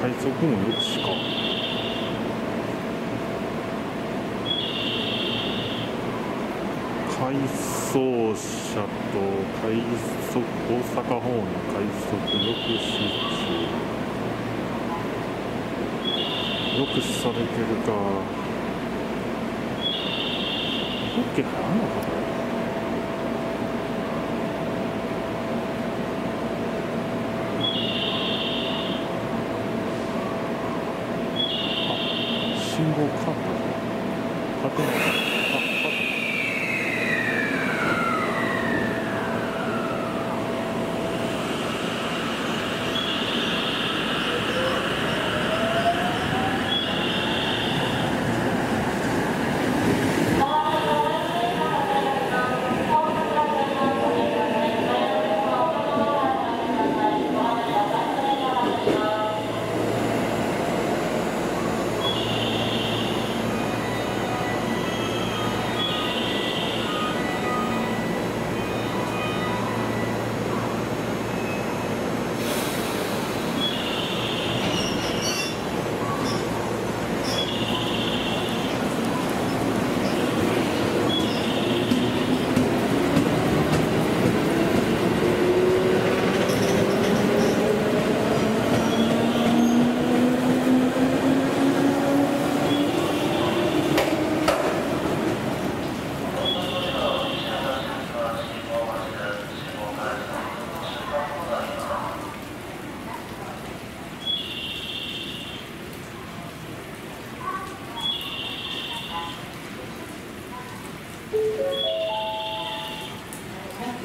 最速もよくしか。回送車と快速大阪方面快速よく市中よくされてるか。風景あんのかな？信号変わったぞ変わってない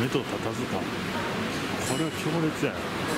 目と立たずか。これは強烈やな。